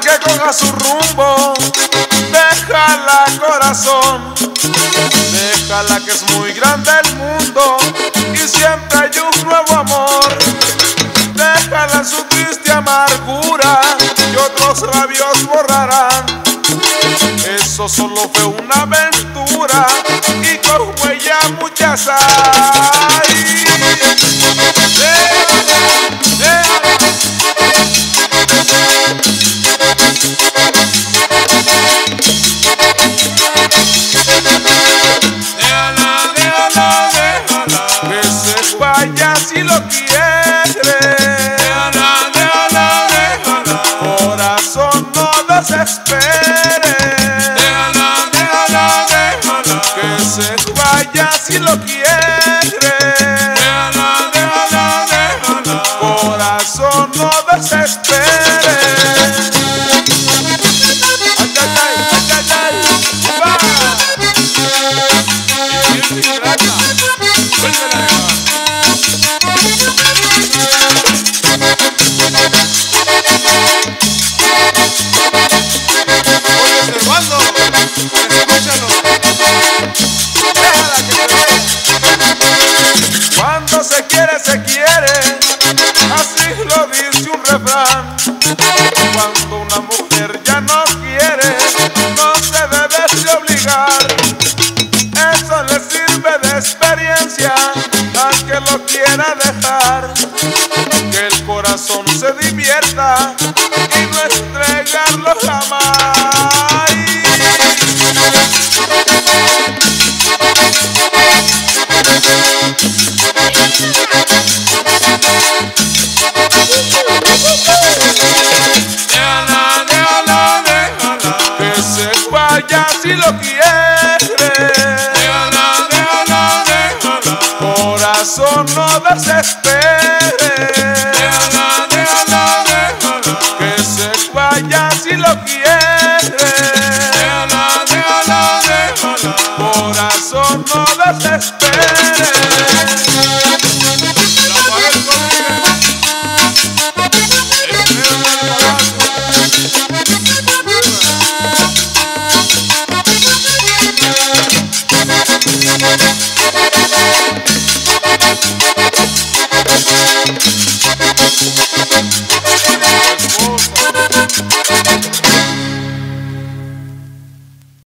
que coja su rumbo. Déjala corazón, déjala que es muy grande el mundo y siempre hay un nuevo amor. Déjala en su triste amargura y otros labios borrarán. Eso solo fue una aventura Cuando una mujer ya no quiere, no se debe de obligar. Que el corazón se divierta y no entregarlo jamás. Déjala, déjala, déjala. Que se vaya si lo quiere. corazón no desespere. Déjala, déjala, déjala. Que se vaya si lo quiere. Déjala, déjala, déjala. Corazón no desespere.